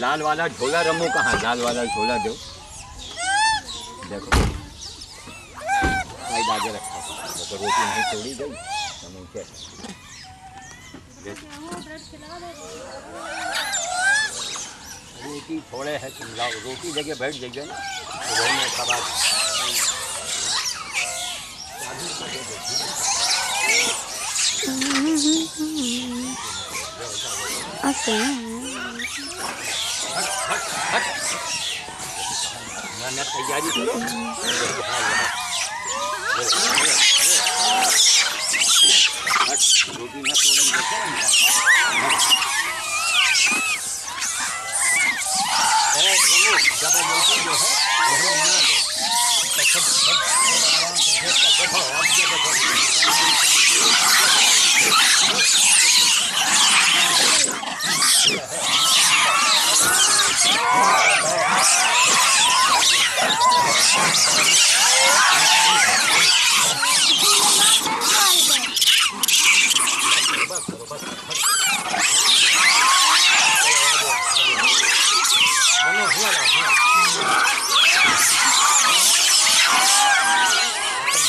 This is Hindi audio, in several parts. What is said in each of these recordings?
लाल वाला झोला रमो कहाँ? लाल वाला झोला दो। देखो। भाई, दागे रखा। देखो, रोटी नहीं तोड़ी गई। रोटी थोड़े है तुम लाओ। रोटी जगह बैठ जाइए ना। तो वही में खबा Okay. તૈયારી કરો જોગી ના તોડીને જશે ને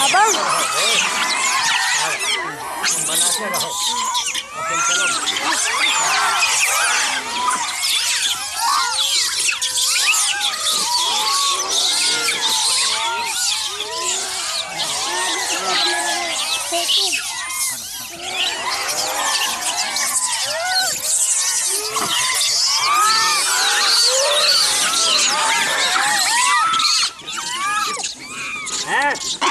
abang बनाते रहो लेकिन चलो Yes.